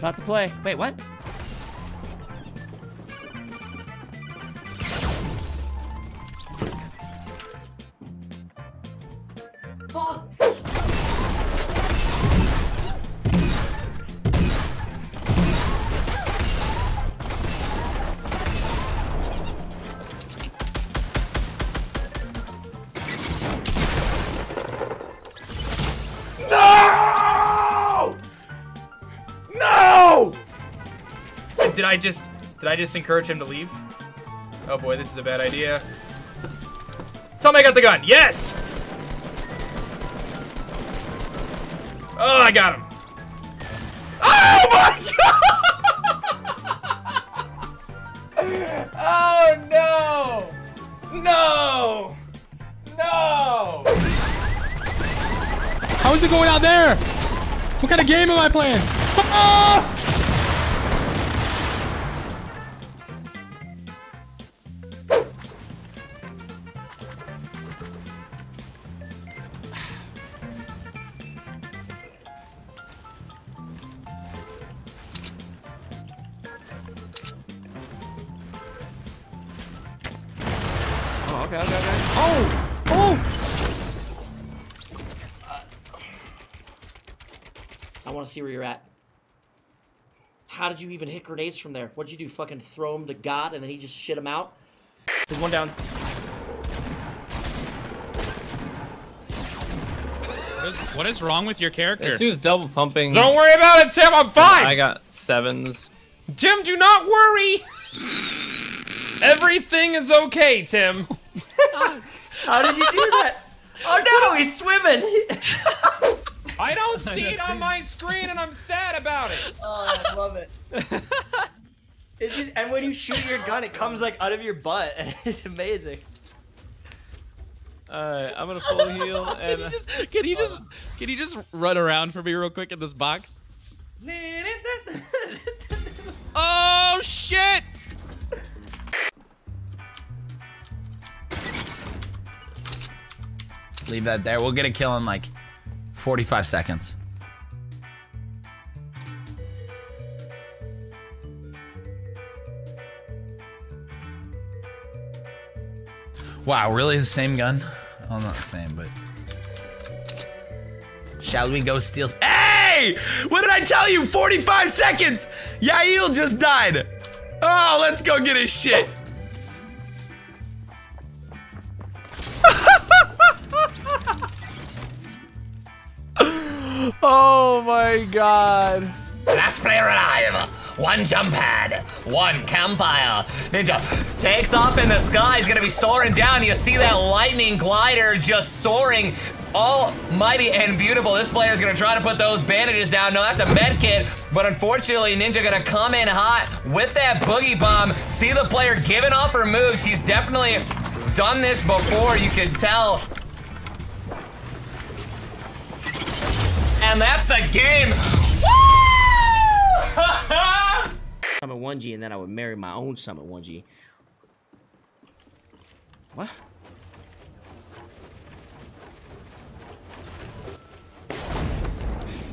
That's not to play. Wait, what? Did I just did I just encourage him to leave? Oh boy, this is a bad idea. Tell me I got the gun. Yes! Oh, I got him. Oh my god! Oh no! No! No! How is it going out there? What kind of game am I playing? Ah! Oh, okay, okay, okay. Oh! Oh! I want to see where you're at. How did you even hit grenades from there? What'd you do? Fucking throw them to God and then he just shit them out? There's one down. What is, what is wrong with your character? This dude's double pumping. Don't worry about it, Tim. I'm fine. I got sevens. Tim, do not worry. Everything is okay, Tim. How did you do that? Oh no, he's swimming! I don't see it on my screen, and I'm sad about it. oh, I love it. It's just, and when you shoot your gun, it comes like out of your butt, and it's amazing. Alright, I'm gonna full heal Can and you just can you just can you just run around for me real quick in this box? Oh Leave that there. We'll get a kill in like 45 seconds. Wow, really the same gun? Well, not the same, but. Shall we go steal? Hey! What did I tell you? 45 seconds! Yael just died! Oh, let's go get his shit! Oh my god. Last player alive. One jump pad, one campfire. Ninja takes off in the sky. He's gonna be soaring down. You see that lightning glider just soaring. Almighty and beautiful. This player is gonna try to put those bandages down. No, that's a med kit. But unfortunately, Ninja gonna come in hot with that boogie bomb. See the player giving off her moves. She's definitely done this before. You can tell. And that's the game. Summit 1G, and then I would marry my own Summit 1G. What?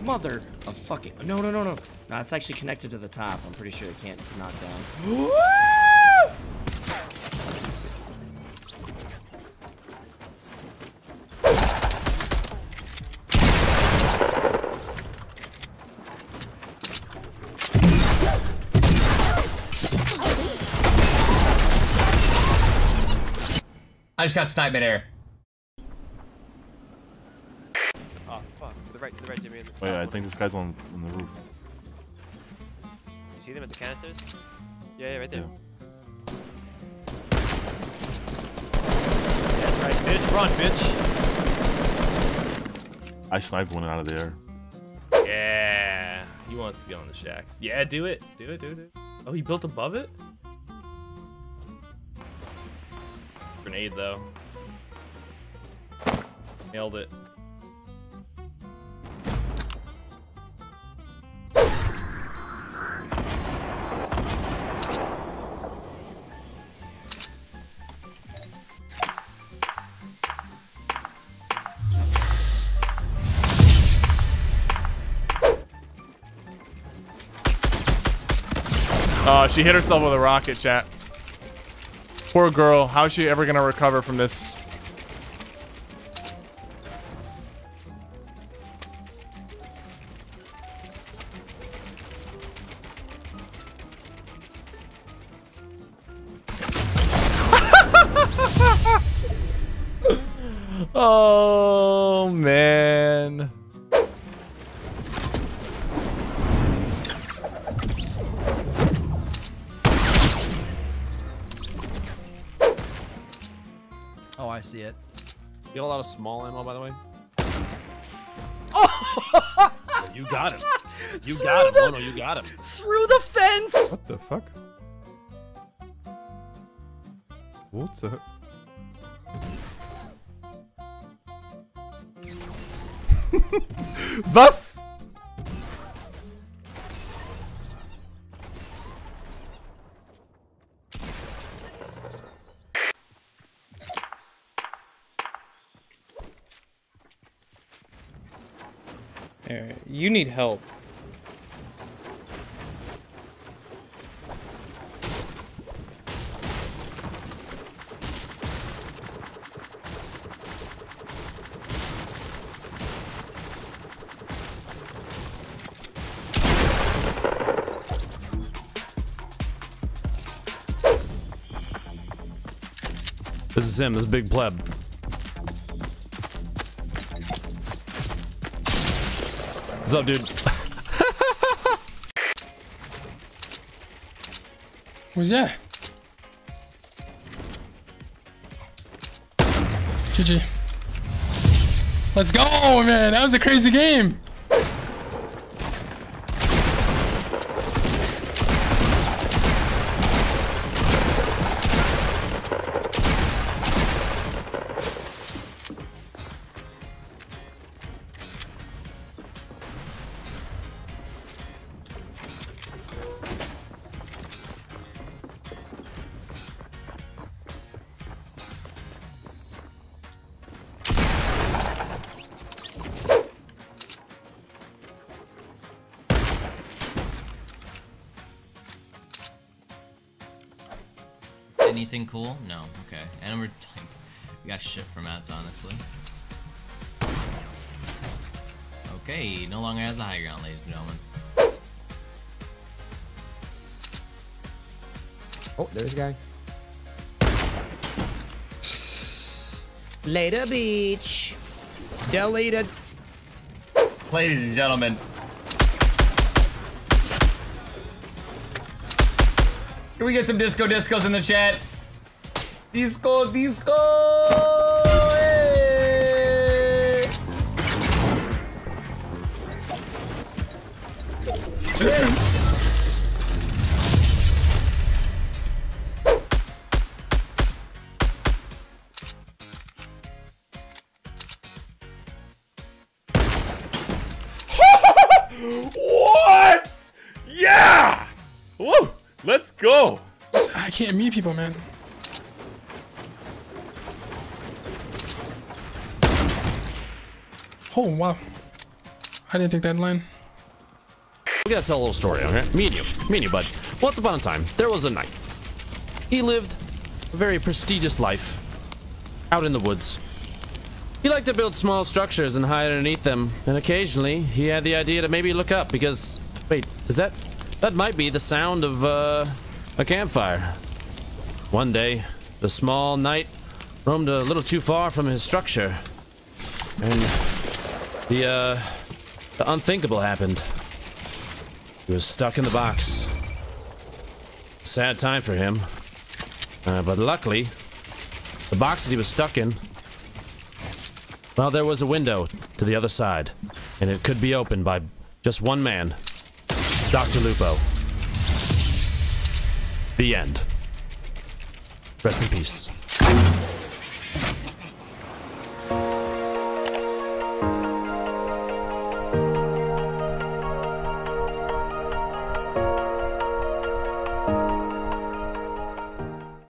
Mother of fucking. No, no, no, no. No, it's actually connected to the top. I'm pretty sure it can't knock down. I just got sniped midair. Oh, fuck. To the right, to the right, Jimmy. Wait, I think this guy's on, on the roof. You see them at the canisters? Yeah, yeah, right there. That's right, bitch. Run, bitch. I sniped one out of there. Yeah. He wants to be on the shacks. Yeah, do it. Do it, do it, do it. Oh, he built above it? grenade, though. Nailed it. Oh, she hit herself with a rocket, chat. Poor girl. How's she ever gonna recover from this? oh man. I see it. You got a lot of small ammo, by the way. Oh! you got him. You got him. Oh no, you got him. Through the fence! What the fuck? What's up? Was? You need help. This is him. This Big Pleb. What's up, dude? Who's that? GG. Let's go, man. That was a crazy game. Anything cool? No. Okay. And we're like, we got shit from ads, honestly. Okay, no longer has the high ground, ladies and gentlemen. Oh, there's a guy. Later, beach. Deleted. Ladies and gentlemen, can we get some disco discos in the chat? Disco, disco! hey! People, man. Oh, wow. I didn't think that'd land. We gotta tell a little story, okay? Me and you. Me and you, bud. Once upon a time, there was a knight. He lived a very prestigious life out in the woods. He liked to build small structures and hide underneath them, and occasionally he had the idea to maybe look up because. Wait, is that. That might be the sound of, uh. a campfire. One day, the small knight roamed a little too far from his structure, and the, uh. the unthinkable happened. He was stuck in the box. Sad time for him. Uh, but luckily, the box that he was stuck in, well, there was a window to the other side, and it could be opened by just one man, Dr. Lupo. The end. Rest in peace.